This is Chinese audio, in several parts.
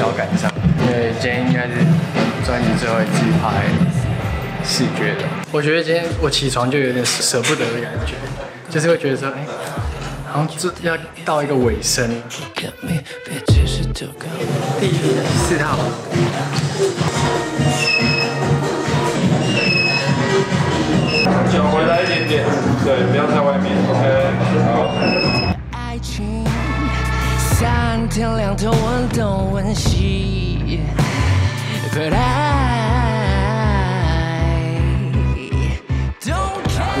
小感伤，因为今天应该是专辑最后一次拍视觉的。我觉得今天我起床就有点舍不得的感觉，就是会觉得说，哎，好像这要到一个尾声。第四套。脚回来一点点，对，不要在外面。OK，好。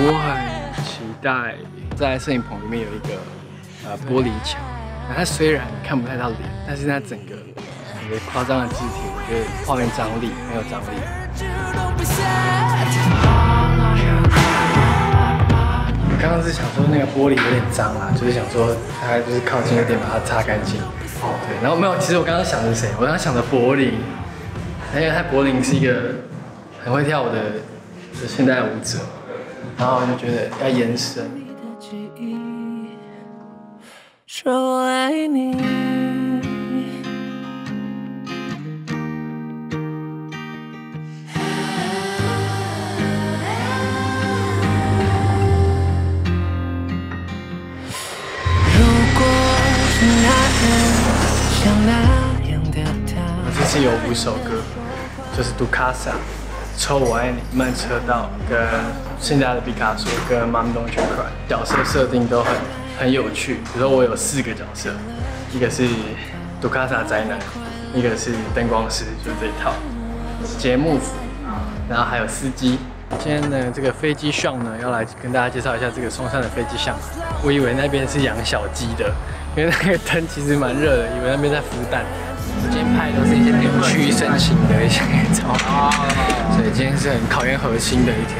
我很期待在摄影棚里面有一个呃玻璃墙，它虽然看不太到脸，但是它整个特别夸张的肢体，我觉得画面张力很有张力。刚刚是想说那个玻璃有点脏啊，就是想说大概就是靠近一点把它擦干净。哦对，然后没有，其实我刚刚想的是谁？我刚刚想的柏林，因为他柏林是一个很会跳舞的现代舞者，然后我就觉得要延伸。说爱你。我这次有五首歌，就是《杜卡萨》、《抽我爱你》、《慢车道》跟现在的毕卡索跟《Mom Don't You Cry》。角色设定都很很有趣，比如说我有四个角色，一个是杜卡萨宅男，一个是灯光师，就是这一套节目组，然后还有司机。今天呢，这个飞机上呢，要来跟大家介绍一下这个松山的飞机巷。我以为那边是养小鸡的。因为那个灯其实蛮热的，以为那边在孵蛋。今天拍都是一些扭曲身形的一些照，所以今天是很考验核心的一天。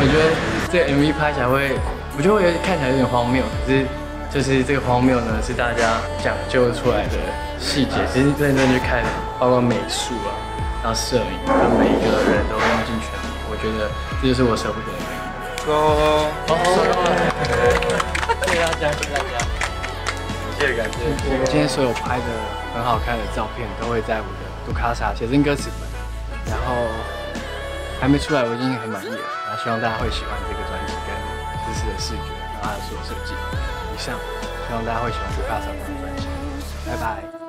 我觉得这个 MV 拍起来会，我觉得会看起来有点荒谬，可是就是这个荒谬呢，是大家讲究出来的细节。其实认真去看，包括美术啊，然后摄影，跟每一个人都用尽全力。我觉得这就是我舍不得的原因。哦，谢谢大家，谢谢大家。谢谢感谢。今天所有拍的很好看的照片都会在我的杜卡莎写真歌词本，然后还没出来，我已经很满意了。然后希望大家会喜欢这个专辑跟这次的视觉，然后还有所有设计。以上，希望大家会喜欢杜卡莎的专辑。拜拜。